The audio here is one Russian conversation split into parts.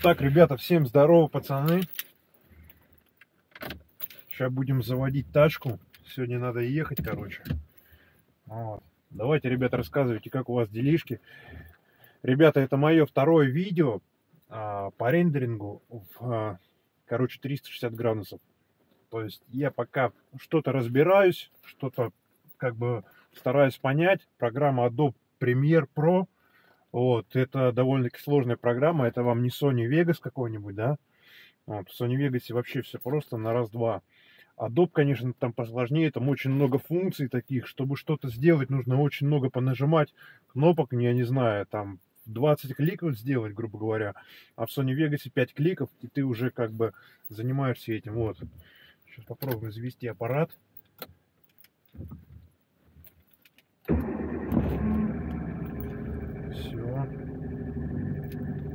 Так, ребята, всем здорово, пацаны. Сейчас будем заводить тачку. Сегодня надо ехать, короче. Вот. Давайте, ребята, рассказывайте, как у вас делишки. Ребята, это мое второе видео а, по рендерингу в, а, короче, 360 градусов. То есть я пока что-то разбираюсь, что-то как бы стараюсь понять. Программа Adobe Premiere Pro – вот, это довольно-таки сложная программа, это вам не Sony Vegas какой-нибудь, да? Вот, в Sony Vegas вообще все просто на раз-два. Adobe, конечно, там посложнее, там очень много функций таких, чтобы что-то сделать, нужно очень много понажимать кнопок, я не знаю, там 20 кликов сделать, грубо говоря, а в Sony Vegas 5 кликов, и ты уже как бы занимаешься этим, вот. Сейчас попробуем завести аппарат.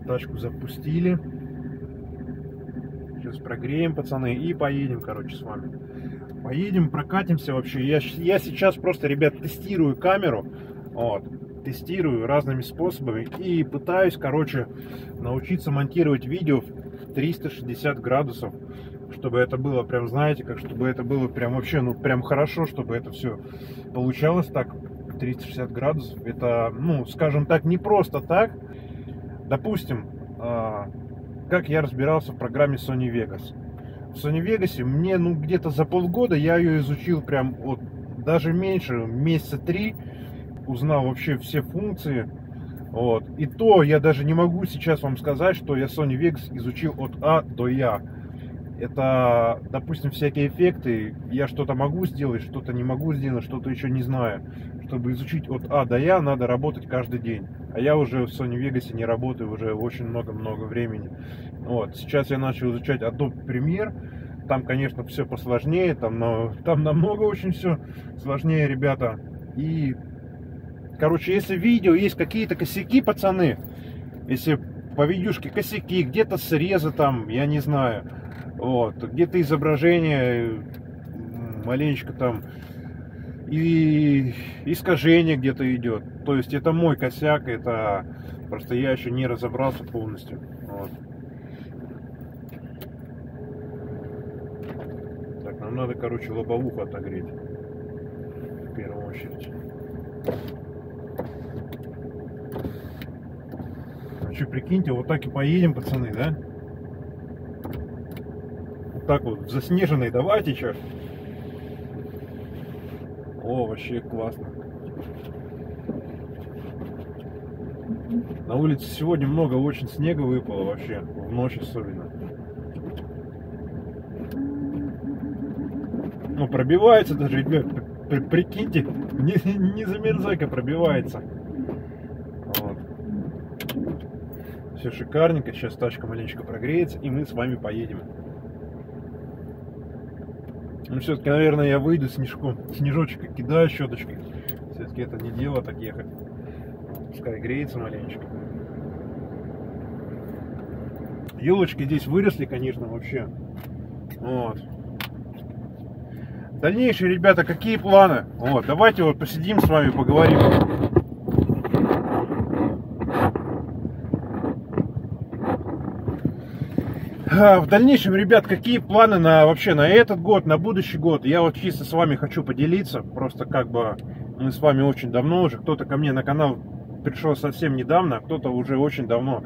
Тачку запустили. Сейчас прогреем, пацаны, и поедем, короче, с вами. Поедем, прокатимся вообще. Я, я сейчас просто, ребят, тестирую камеру. Вот. Тестирую разными способами и пытаюсь, короче, научиться монтировать видео в 360 градусов чтобы это было прям, знаете, как чтобы это было прям вообще, ну, прям хорошо, чтобы это все получалось так, 360 градусов. Это, ну, скажем так, не просто так, Допустим, а, как я разбирался в программе Sony Vegas. В Sony Vegas мне, ну, где-то за полгода я ее изучил прям, вот, даже меньше, месяца три, узнал вообще все функции. Вот. И то я даже не могу сейчас вам сказать, что я Sony Vegas изучил от А до Я. Это, допустим, всякие эффекты. Я что-то могу сделать, что-то не могу сделать, что-то еще не знаю чтобы изучить от А до Я, надо работать каждый день. А я уже в Sony Vegas не работаю уже очень много-много времени. Вот. Сейчас я начал изучать Adobe Premiere. Там, конечно, все посложнее, там, но, там намного очень все сложнее, ребята. И, короче, если видео есть какие-то косяки, пацаны, если по видюшке косяки, где-то срезы там, я не знаю, вот, где-то изображение маленечко там и искажение где-то идет. То есть это мой косяк, это просто я еще не разобрался полностью. Вот. Так, нам надо, короче, лобовуху отогреть. В первую очередь. Ну что, прикиньте, вот так и поедем, пацаны, да? Вот так вот, в заснеженной давайте, что? О, вообще классно. На улице сегодня много очень снега выпало вообще, в ночь особенно. Ну, пробивается даже, ребят, прикиньте, не, не замерзайка пробивается. Вот. Все шикарненько, сейчас тачка маленечко прогреется, и мы с вами поедем. Ну, все-таки, наверное, я выйду снежку, снежочек и кидаю щеточкой. Все-таки это не дело так ехать. Пускай греется маленечко. Елочки здесь выросли, конечно, вообще. Вот. Дальнейшие, ребята, какие планы? Вот, давайте вот посидим с вами, поговорим. В дальнейшем, ребят, какие планы на вообще на этот год, на будущий год? Я вот чисто с вами хочу поделиться. Просто как бы мы с вами очень давно уже. Кто-то ко мне на канал пришел совсем недавно, а кто-то уже очень давно.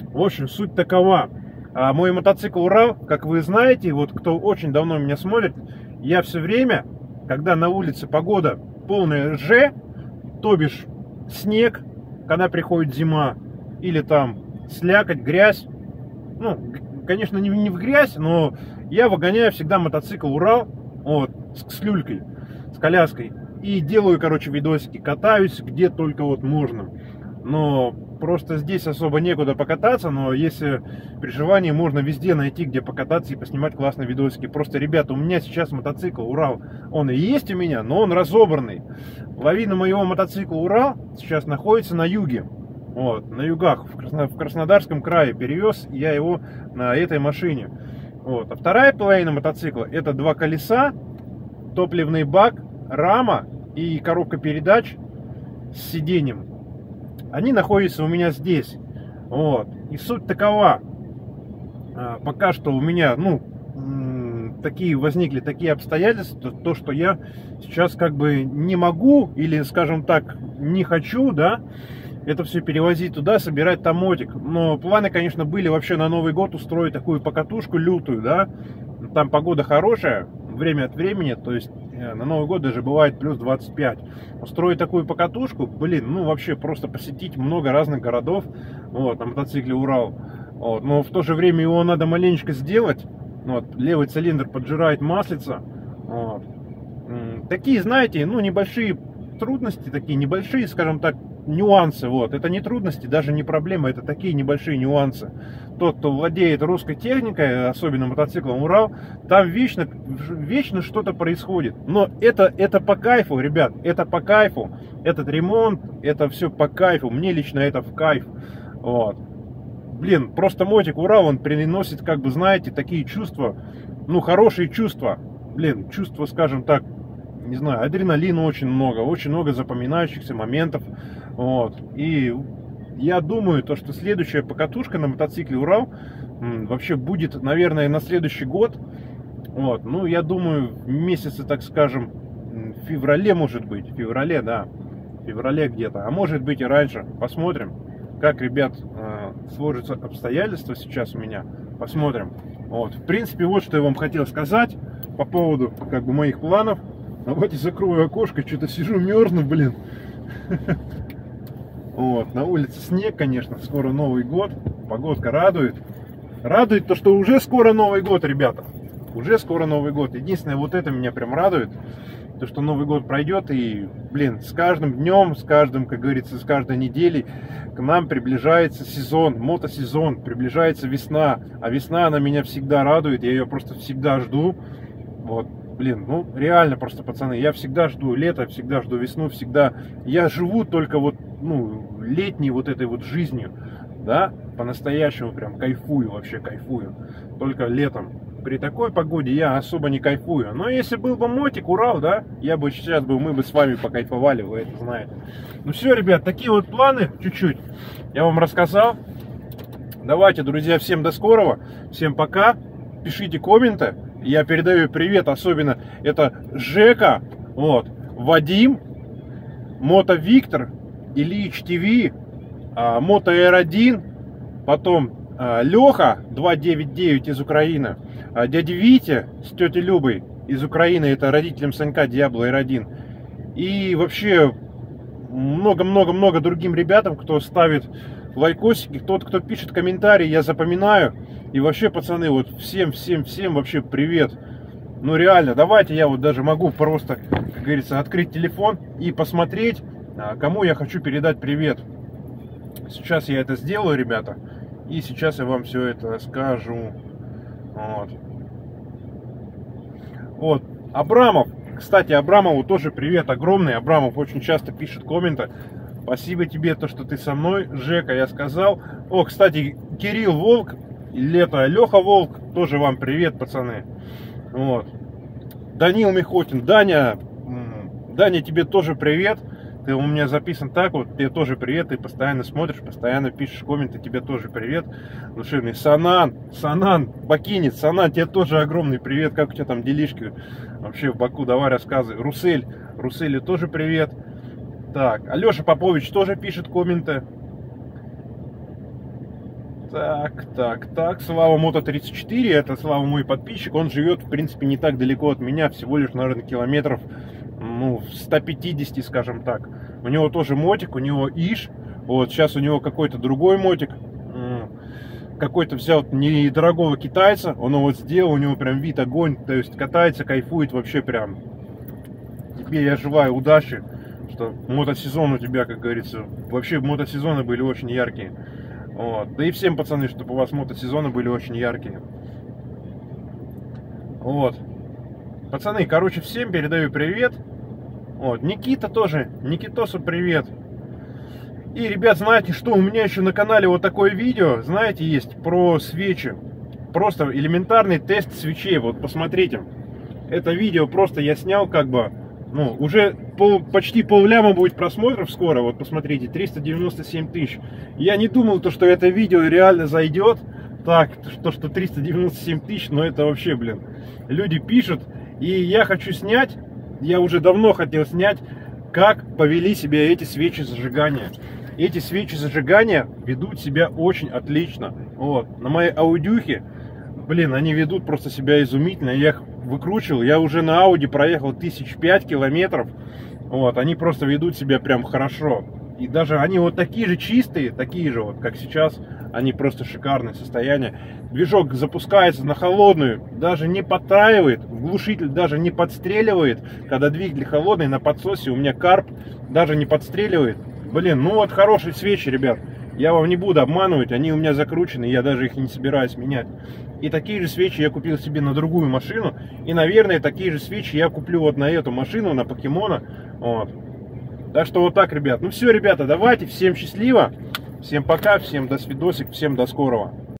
В общем, суть такова. А, мой мотоцикл Урал, как вы знаете, вот кто очень давно меня смотрит, я все время, когда на улице погода полная Ж, то бишь снег, когда приходит зима, или там слякоть, грязь, ну, конечно, не, не в грязь, но я выгоняю всегда мотоцикл Урал, вот, с, с люлькой, с коляской. И делаю, короче, видосики, катаюсь где только вот можно. Но просто здесь особо некуда покататься, но если при желании можно везде найти, где покататься и поснимать классные видосики. Просто, ребята, у меня сейчас мотоцикл Урал, он и есть у меня, но он разобранный. Половина моего мотоцикла Урал сейчас находится на юге. Вот, на югах, в, Красно, в Краснодарском крае перевез я его на этой машине. Вот. А вторая половина мотоцикла это два колеса, топливный бак, рама и коробка передач с сиденьем. Они находятся у меня здесь. Вот. И суть такова. а, пока что у меня, ну, такие возникли такие обстоятельства, то, что я сейчас как бы не могу или, скажем так, не хочу, да, это все перевозить туда, собирать там мотик. Но планы, конечно, были вообще на Новый год устроить такую покатушку лютую, да. Там погода хорошая, время от времени, то есть э, на Новый год даже бывает плюс 25. Устроить такую покатушку, блин, ну вообще просто посетить много разных городов, вот, на мотоцикле Урал. Вот, но в то же время его надо маленечко сделать, вот, левый цилиндр поджирает маслица, вот. Такие, знаете, ну небольшие трудности, такие небольшие, скажем так, нюансы, вот, это не трудности, даже не проблемы, это такие небольшие нюансы. Тот, кто владеет русской техникой, особенно мотоциклом Урал, там вечно, вечно что-то происходит. Но это, это по кайфу, ребят, это по кайфу. Этот ремонт, это все по кайфу, мне лично это в кайф. Вот. Блин, просто мотик Урал, он приносит, как бы, знаете, такие чувства, ну, хорошие чувства. Блин, чувства, скажем так, не знаю, адреналина очень много, очень много запоминающихся моментов. Вот. И я думаю, то, что следующая покатушка на мотоцикле Урал вообще будет, наверное, на следующий год. Вот. Ну, я думаю, в так скажем, в феврале, может быть. В феврале, да. В феврале где-то. А может быть и раньше. Посмотрим, как, ребят, э, сложатся обстоятельства сейчас у меня. Посмотрим. Вот. В принципе, вот что я вам хотел сказать по поводу как бы моих планов. Давайте закрою окошко, что-то сижу, мерзну, блин. Вот, на улице снег, конечно, скоро Новый год, погодка радует. Радует то, что уже скоро Новый год, ребята. Уже скоро Новый год. Единственное, вот это меня прям радует. То, что Новый год пройдет и, блин, с каждым днем, с каждым, как говорится, с каждой неделей к нам приближается сезон, мотосезон, приближается весна. А весна, она меня всегда радует, я ее просто всегда жду. Вот, блин, ну реально просто, пацаны, я всегда жду лето, всегда жду весну, всегда. Я живу только вот, ну, летней вот этой вот жизнью, да, по-настоящему прям кайфую, вообще кайфую. Только летом. При такой погоде я особо не кайфую. Но если был бы мотик, Урал, да, я бы сейчас бы, мы бы с вами покайфовали, вы это знаете. Ну все, ребят, такие вот планы, чуть-чуть, я вам рассказал. Давайте, друзья, всем до скорого, всем пока, пишите комменты. Я передаю привет, особенно это Жека, вот, Вадим, Мото Виктор, Ильич ТВ, а, Мото R1, потом а, Леха 299 из Украины, а, дядя Витя с тетей Любой из Украины, это родителям Санька Диабло R1. И вообще много-много-много другим ребятам, кто ставит лайкосики, тот, кто пишет комментарии, я запоминаю. И вообще, пацаны, вот всем, всем, всем вообще привет. Ну реально, давайте я вот даже могу просто, как говорится, открыть телефон и посмотреть, а, кому я хочу передать привет. Сейчас я это сделаю, ребята. И сейчас я вам все это скажу. Вот. Вот. Абрамов. Кстати, Абрамову тоже привет огромный. Абрамов очень часто пишет комменты. Спасибо тебе, то, что ты со мной. Жека, я сказал. О, кстати, Кирилл Волк, Лето Леха Волк, тоже вам привет, пацаны. Вот. Данил Михотин, Даня, Даня, тебе тоже привет. Ты у меня записан так вот, тебе тоже привет, ты постоянно смотришь, постоянно пишешь комменты, тебе тоже привет. Душевный. Санан, Санан, Бакинец, Санан, тебе тоже огромный привет, как у тебя там делишки вообще в Баку, давай рассказывай. Русель, Руселе тоже привет. Так, Алеша Попович тоже пишет комменты. Так, так, так, Слава Мото 34, это Слава мой подписчик, он живет, в принципе, не так далеко от меня, всего лишь, наверное, километров, ну, 150, скажем так. У него тоже мотик, у него Иш, вот, сейчас у него какой-то другой мотик, какой-то взял недорогого китайца, он его сделал, у него прям вид огонь, то есть катается, кайфует вообще прям. Тебе я желаю удачи, что мотосезон у тебя, как говорится, вообще мотосезоны были очень яркие. Вот. Да и всем, пацаны, чтобы у вас мотосезоны были очень яркие. Вот. Пацаны, короче, всем передаю привет. Вот. Никита тоже. Никитосу привет. И, ребят, знаете что? У меня еще на канале вот такое видео, знаете, есть про свечи. Просто элементарный тест свечей. Вот, посмотрите. Это видео просто я снял как бы ну, уже пол, почти полляма будет просмотров скоро, вот посмотрите, 397 тысяч. Я не думал, то, что это видео реально зайдет, так, то, что 397 тысяч, но это вообще, блин, люди пишут, и я хочу снять, я уже давно хотел снять, как повели себя эти свечи зажигания. Эти свечи зажигания ведут себя очень отлично. Вот. На моей аудюхе, блин, они ведут просто себя изумительно. Я их выкручивал, я уже на Ауди проехал тысяч пять километров. Вот, они просто ведут себя прям хорошо. И даже они вот такие же чистые, такие же вот, как сейчас, они просто шикарное состояние. Движок запускается на холодную, даже не подтраивает, глушитель даже не подстреливает. Когда двигатель холодный, на подсосе у меня карп даже не подстреливает. Блин, ну вот хорошие свечи, ребят. Я вам не буду обманывать, они у меня закручены, я даже их не собираюсь менять. И такие же свечи я купил себе на другую машину. И, наверное, такие же свечи я куплю вот на эту машину, на покемона. Вот. Так что вот так, ребят. Ну все, ребята, давайте. Всем счастливо. Всем пока, всем до свидосик, всем до скорого.